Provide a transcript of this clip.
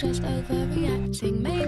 just overreacting. Maybe